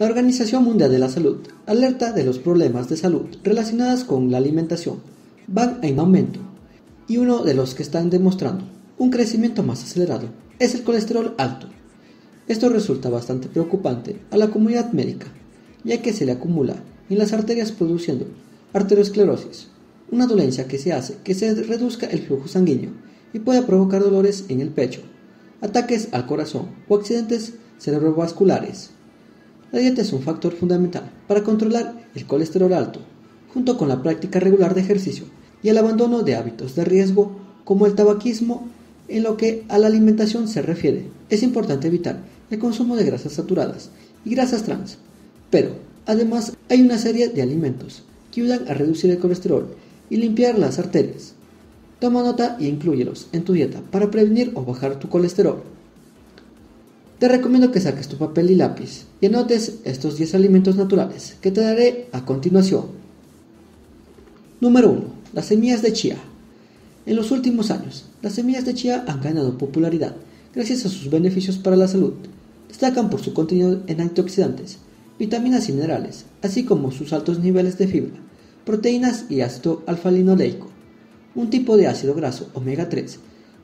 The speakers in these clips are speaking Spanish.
La Organización Mundial de la Salud alerta de los problemas de salud relacionados con la alimentación van en aumento y uno de los que están demostrando un crecimiento más acelerado es el colesterol alto. Esto resulta bastante preocupante a la comunidad médica, ya que se le acumula en las arterias produciendo arteriosclerosis, una dolencia que se hace que se reduzca el flujo sanguíneo y puede provocar dolores en el pecho, ataques al corazón o accidentes cerebrovasculares. La dieta es un factor fundamental para controlar el colesterol alto, junto con la práctica regular de ejercicio y el abandono de hábitos de riesgo como el tabaquismo en lo que a la alimentación se refiere. Es importante evitar el consumo de grasas saturadas y grasas trans, pero además hay una serie de alimentos que ayudan a reducir el colesterol y limpiar las arterias. Toma nota y incluyelos en tu dieta para prevenir o bajar tu colesterol. Te recomiendo que saques tu papel y lápiz y anotes estos 10 alimentos naturales que te daré a continuación. Número 1. Las semillas de chía. En los últimos años, las semillas de chía han ganado popularidad gracias a sus beneficios para la salud. Destacan por su contenido en antioxidantes, vitaminas y minerales, así como sus altos niveles de fibra, proteínas y ácido alfa-linoleico, un tipo de ácido graso omega 3.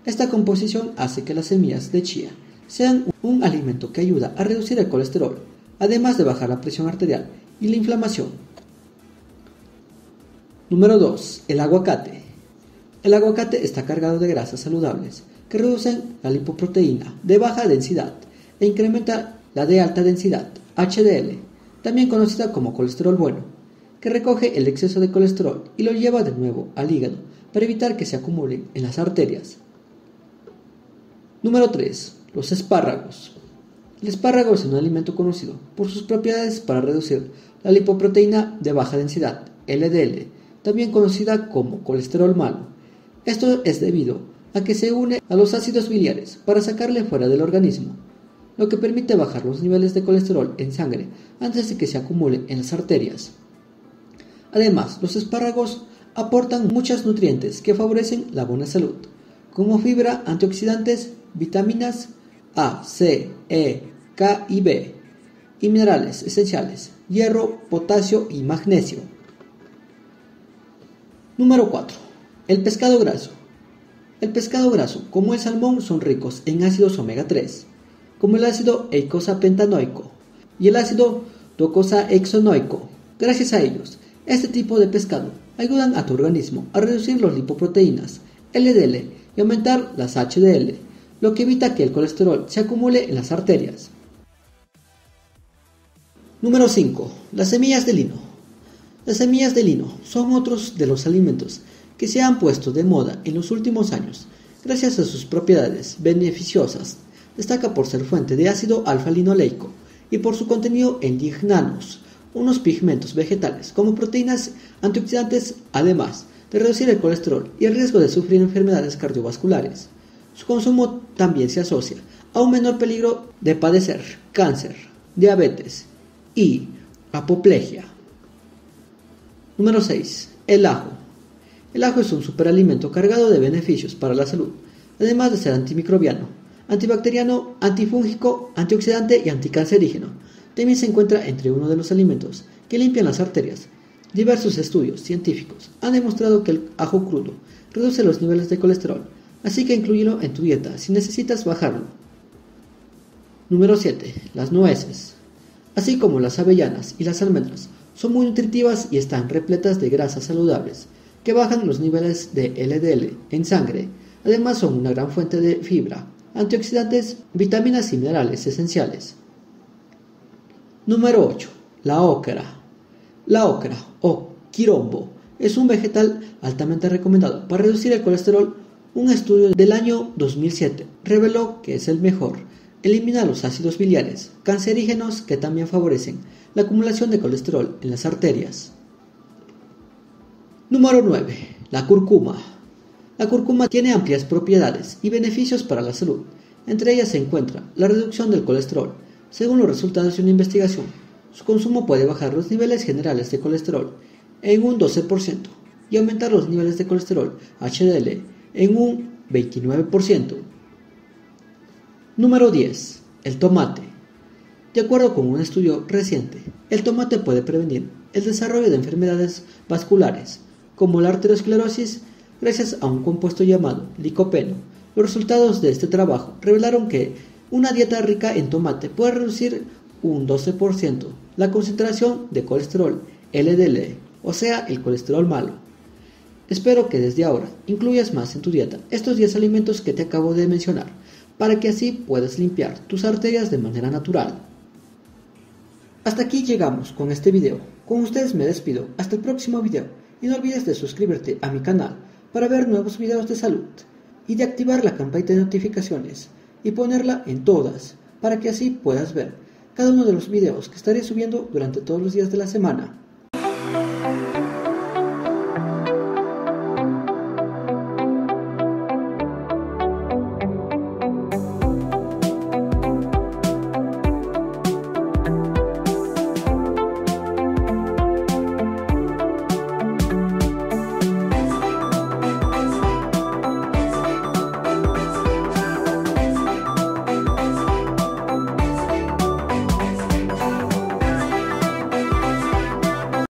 Esta composición hace que las semillas de chía sean un alimento que ayuda a reducir el colesterol, además de bajar la presión arterial y la inflamación. Número 2. El aguacate. El aguacate está cargado de grasas saludables que reducen la lipoproteína de baja densidad e incrementa la de alta densidad, HDL, también conocida como colesterol bueno, que recoge el exceso de colesterol y lo lleva de nuevo al hígado para evitar que se acumule en las arterias. Número 3. Los espárragos. El espárrago es un alimento conocido por sus propiedades para reducir la lipoproteína de baja densidad, LDL, también conocida como colesterol malo. Esto es debido a que se une a los ácidos biliares para sacarle fuera del organismo, lo que permite bajar los niveles de colesterol en sangre antes de que se acumule en las arterias. Además, los espárragos aportan muchos nutrientes que favorecen la buena salud, como fibra, antioxidantes, vitaminas A, C, E, K y B, y minerales esenciales, hierro, potasio y magnesio. Número 4. El pescado graso. El pescado graso, como el salmón, son ricos en ácidos omega 3, como el ácido eicosapentanoico y el ácido docosahexaenoico. Gracias a ellos, este tipo de pescado ayudan a tu organismo a reducir las lipoproteínas, LDL y aumentar las HDL, lo que evita que el colesterol se acumule en las arterias. Número 5. Las semillas de lino. Las semillas de lino son otros de los alimentos que se han puesto de moda en los últimos años gracias a sus propiedades beneficiosas. Destaca por ser fuente de ácido alfa-linoleico y por su contenido en lignanos, unos pigmentos vegetales como proteínas antioxidantes, además de reducir el colesterol y el riesgo de sufrir enfermedades cardiovasculares. Su consumo también se asocia a un menor peligro de padecer cáncer, diabetes y apoplejia. Número 6. El ajo. El ajo es un superalimento cargado de beneficios para la salud, además de ser antimicrobiano, antibacteriano, antifúngico, antioxidante y anticancerígeno. También se encuentra entre uno de los alimentos que limpian las arterias. Diversos estudios científicos han demostrado que el ajo crudo reduce los niveles de colesterol, así que incluyelo en tu dieta si necesitas bajarlo. Número 7. Las nueces. Así como las avellanas y las almendras, son muy nutritivas y están repletas de grasas saludables que bajan los niveles de LDL en sangre. Además son una gran fuente de fibra, antioxidantes, vitaminas y minerales esenciales. Número 8. La ocra. La ocra o quirombo es un vegetal altamente recomendado para reducir el colesterol. Un estudio del año 2007 reveló que es el mejor. Elimina los ácidos biliares, cancerígenos que también favorecen la acumulación de colesterol en las arterias. Número 9. La cúrcuma. La cúrcuma tiene amplias propiedades y beneficios para la salud. Entre ellas se encuentra la reducción del colesterol. Según los resultados de una investigación, su consumo puede bajar los niveles generales de colesterol en un 12% y aumentar los niveles de colesterol HDL en un 29%. Número 10. El tomate. De acuerdo con un estudio reciente, el tomate puede prevenir el desarrollo de enfermedades vasculares, como la arteriosclerosis, gracias a un compuesto llamado licopeno. Los resultados de este trabajo revelaron que una dieta rica en tomate puede reducir un 12% la concentración de colesterol LDL, o sea, el colesterol malo. Espero que desde ahora incluyas más en tu dieta estos 10 alimentos que te acabo de mencionar, para que así puedas limpiar tus arterias de manera natural. Hasta aquí llegamos con este video. Con ustedes me despido. Hasta el próximo video. Y no olvides de suscribirte a mi canal para ver nuevos videos de salud y de activar la campanita de notificaciones y ponerla en todas para que así puedas ver cada uno de los videos que estaré subiendo durante todos los días de la semana.